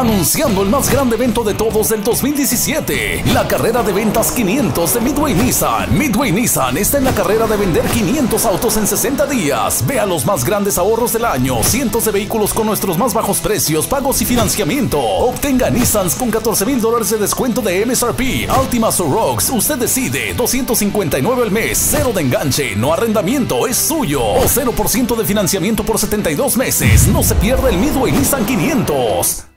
anunciando el más grande evento de todos del 2017, la carrera de ventas 500 de Midway Nissan. Midway Nissan está en la carrera de vender 500 autos en 60 días. Vea los más grandes ahorros del año, cientos de vehículos con nuestros más bajos precios, pagos y financiamiento. Obtenga Nissans con 14 mil dólares de descuento de MSRP, Altimas o Rocks. Usted decide, 259 al mes, cero de enganche, no arrendamiento, es suyo. O 0% de financiamiento por 72 meses. No se pierda el Midway Nissan 500.